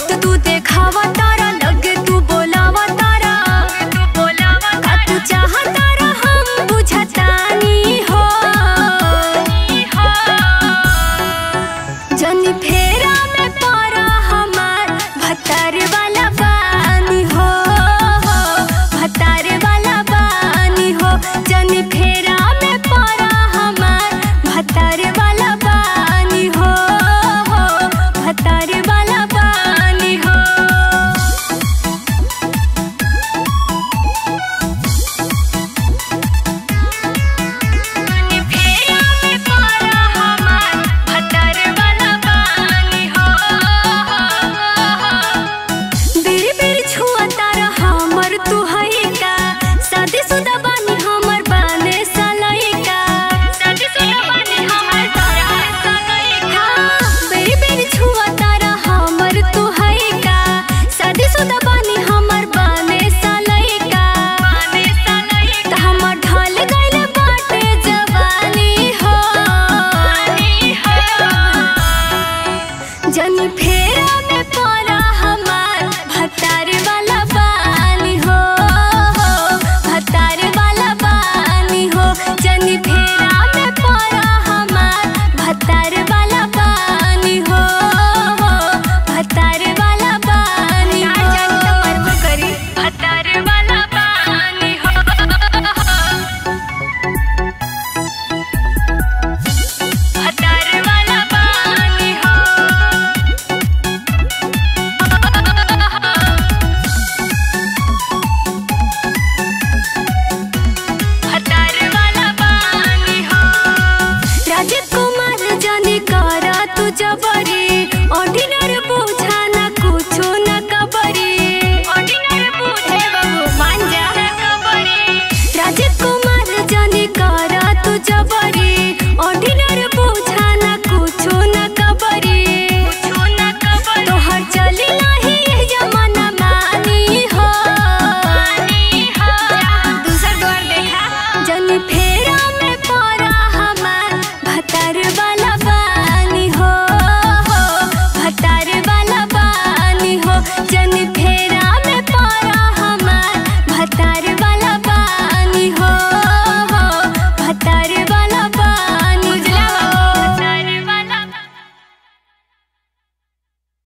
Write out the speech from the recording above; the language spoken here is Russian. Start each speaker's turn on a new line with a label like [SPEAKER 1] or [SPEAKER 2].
[SPEAKER 1] будто тут